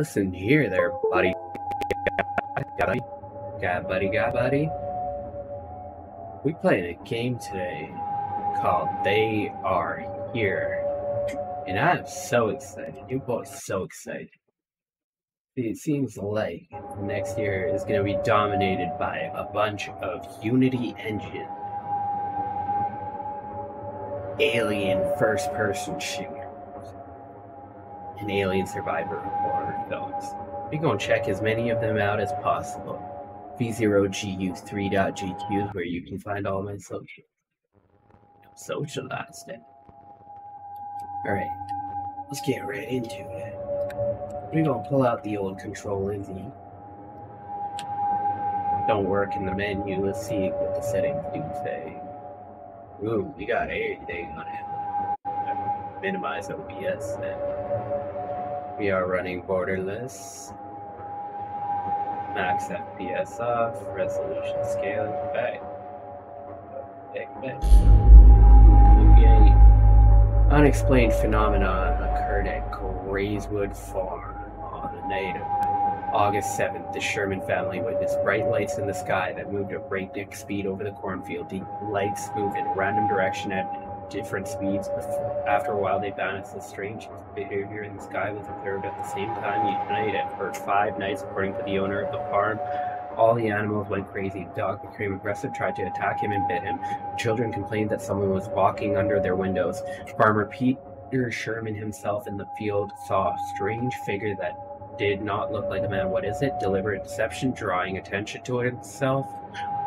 Listen here there, buddy. Buddy. Got buddy, got buddy. We playing a game today called They Are Here. And I'm so excited. You boys so excited. It seems like next year is going to be dominated by a bunch of Unity Engine alien first person shooters and alien survivor films. We gonna check as many of them out as possible. V0GU3.GQ is where you can find all my social. Socialized it. Alright, let's get right into it. We're gonna pull out the old control Lindsay. Don't work in the menu, let's see what the settings do say. Ooh, we got everything on it. Minimize OBS then. We are running borderless. Max FPS off, resolution scaling back. Back, back. Unexplained phenomenon occurred at Grayswood Farm on the night of August 7th. The Sherman family witnessed bright lights in the sky that moved at breakneck speed over the cornfield. The lights moved in random direction at different speeds. After a while, they vanished. The strange behavior in the sky was observed at the same time each night for five nights, according to the owner of the farm. All the animals went crazy. The dog became aggressive, tried to attack him, and bit him. Children complained that someone was walking under their windows. Farmer Peter Sherman himself in the field saw a strange figure that did not look like a man. What is it? Deliberate deception, drawing attention to himself,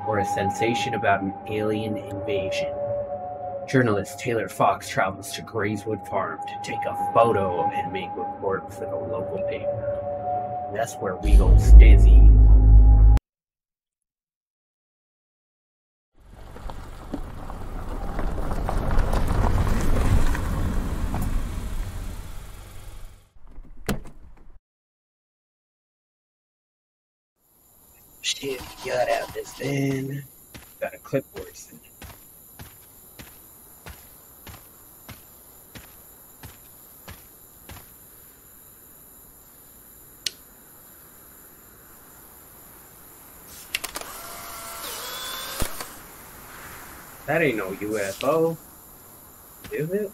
or a sensation about an alien invasion? Journalist Taylor Fox travels to Grayswood Farm to take a photo and make report for the local paper. That's where we go stizzy. Shit, got out this van. Got a clipboard sitting That ain't no UFO. Is it?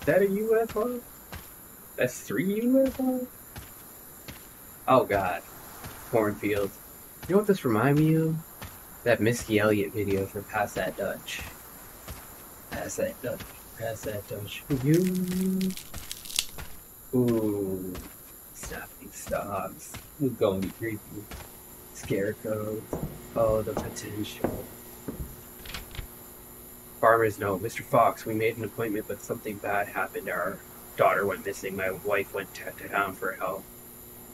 Is that a UFO? That's three UFOs? Oh god. Cornfields. You know what this reminds me of? That Missy Elliott video for Pass That Dutch. Pass that Dutch. Pass that Dutch. You. Ooh. Stop these dogs. It's gonna be creepy. Scarecrows. Oh, the potential. Farmer's note, Mr. Fox, we made an appointment, but something bad happened. Our daughter went missing. My wife went to town for help.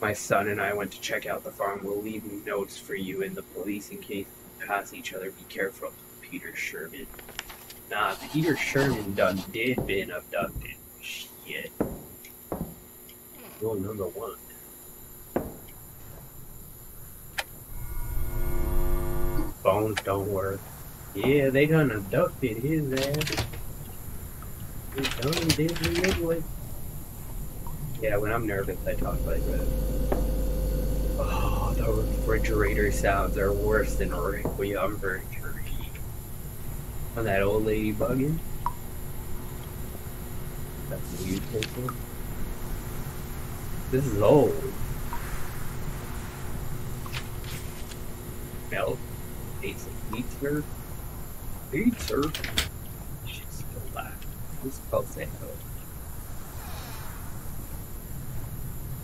My son and I went to check out the farm. We'll leave notes for you and the police in case you pass each other. Be careful. Peter Sherman. Nah, Peter Sherman done did been abducted. Shit. Rule number one. Phones don't work. Yeah, they done abducted his ass. Done. Yeah, when I'm nervous, I talk like that. Oh, the refrigerator sounds are worse than Requiem for a Dream. On that old lady bugging. That's you taking. This is old. Milk. Ate some pizza. Pizza. She's still alive. Who's supposed to go?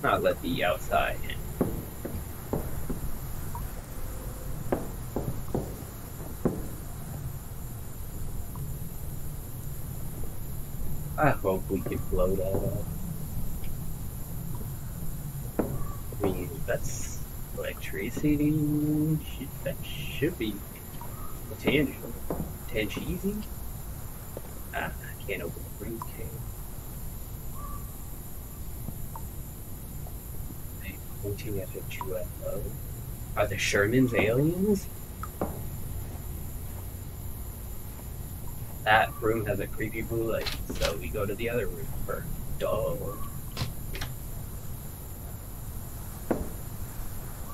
Not let the outside in. I hope we can blow that up. I mean, that's electricity. That should be tangible. Tajiri? Ah, I can't open the briefcase. I'm pointing at a UFO. Are the Shermans aliens? That room has a creepy blue light, so we go to the other room first. Duh.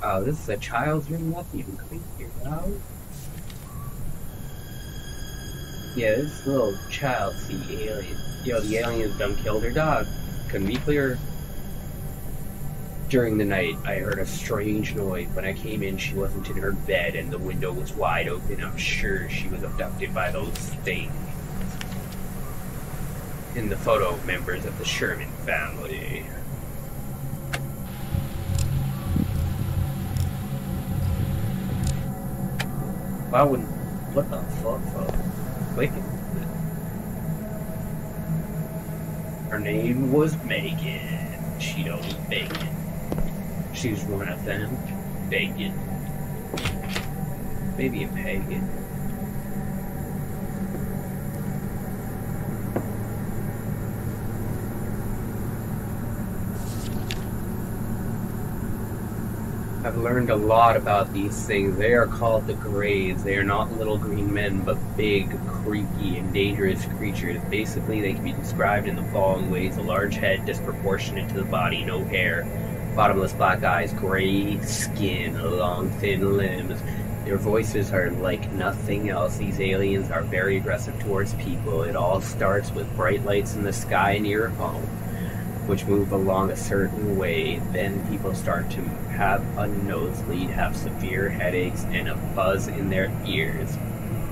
Oh, this is a child's room. Nothing even clean here. No. Yeah, this little child see aliens. Yo, the aliens done killed her dog. Couldn't be clearer. During the night, I heard a strange noise. When I came in, she wasn't in her bed and the window was wide open. I'm sure she was abducted by those things. In the photo, members of the Sherman family. Why wouldn't. What the fuck, fuck? Wait. Her name was Megan. She don't eat bacon. She's one of them. Bacon. Maybe a pagan. I've learned a lot about these things. They are called the Greys. They are not little green men, but big, creaky, and dangerous creatures. Basically, they can be described in the following ways a large head, disproportionate to the body, no hair, bottomless black eyes, gray skin, long, thin limbs. Their voices are like nothing else. These aliens are very aggressive towards people. It all starts with bright lights in the sky near home which move along a certain way, then people start to have a nosebleed, have severe headaches, and a buzz in their ears.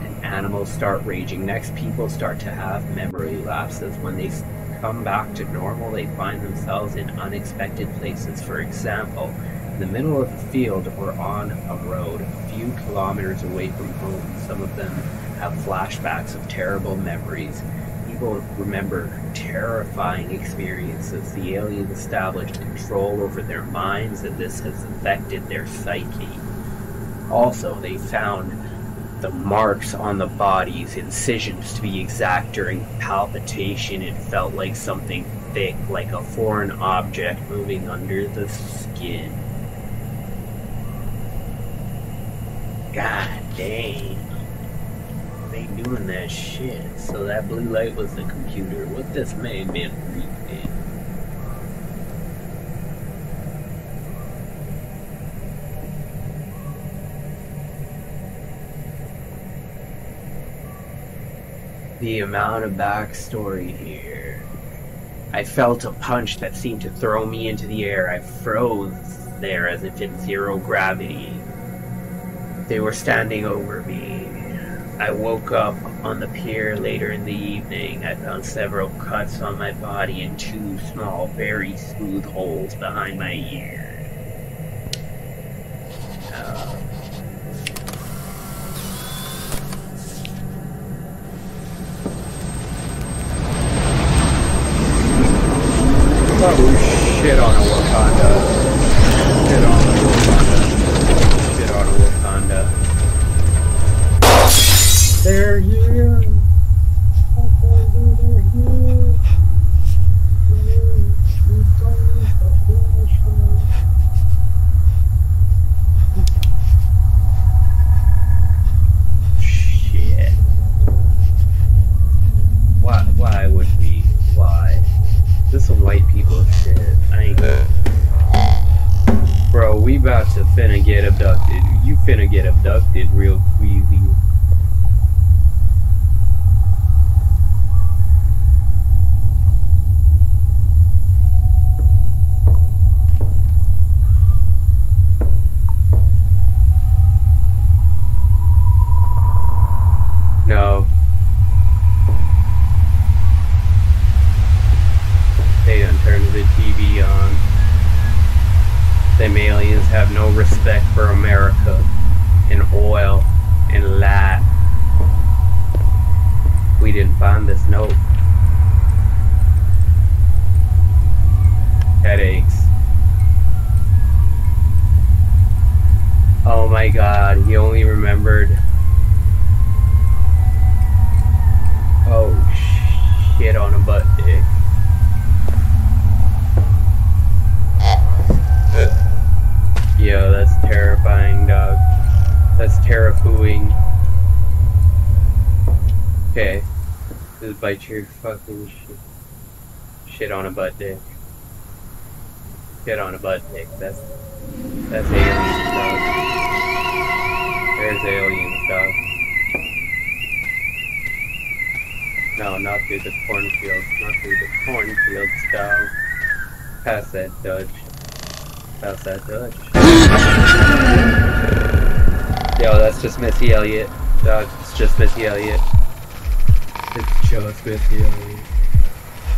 And animals start raging. Next, people start to have memory lapses. When they come back to normal, they find themselves in unexpected places. For example, in the middle of a field or on a road, a few kilometers away from home. Some of them have flashbacks of terrible memories people remember terrifying experiences. The aliens established control over their minds, and this has affected their psyche. Also, they found the marks on the bodies, incisions to be exact, during palpitation. It felt like something thick, like a foreign object moving under the skin. God dang doing that shit. So that blue light was the computer. What this may have been reading. The amount of backstory here. I felt a punch that seemed to throw me into the air. I froze there as if in zero gravity. They were standing over me. I woke up on the pier later in the evening. I found several cuts on my body and two small, very smooth holes behind my ears. Some white people shit. I ain't... Bro, we about to finna get abducted. You finna get abducted real queasy. find this note. Headaches. Oh my god, he only remembered. Oh shit on a butt dick. Yo, that's terrifying, dog. That's terrifying. Okay bite your fucking shit, shit on a butt dick. Shit on a butt dick. That's That's aliens, dog. There's aliens, dog. No, not through the cornfields. Not through the cornfields, dog. Pass that Dutch. Pass that Dutch. Yo, that's just Missy Elliott. Dog, it's just Missy Elliott. Just Elliott.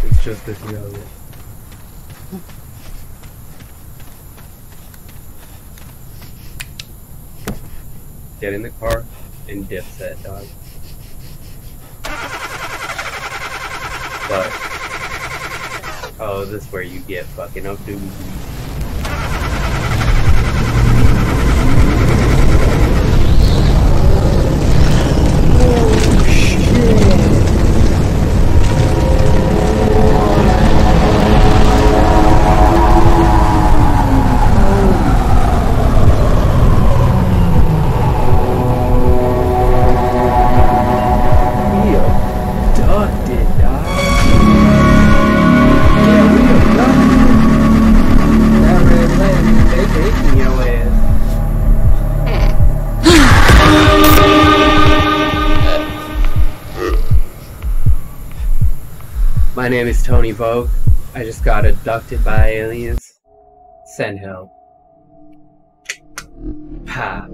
It's just Elliott. Get in the car and dip set, dog. But oh, this is where you get fucking up, dude. I just got abducted by aliens. Send help. Ha.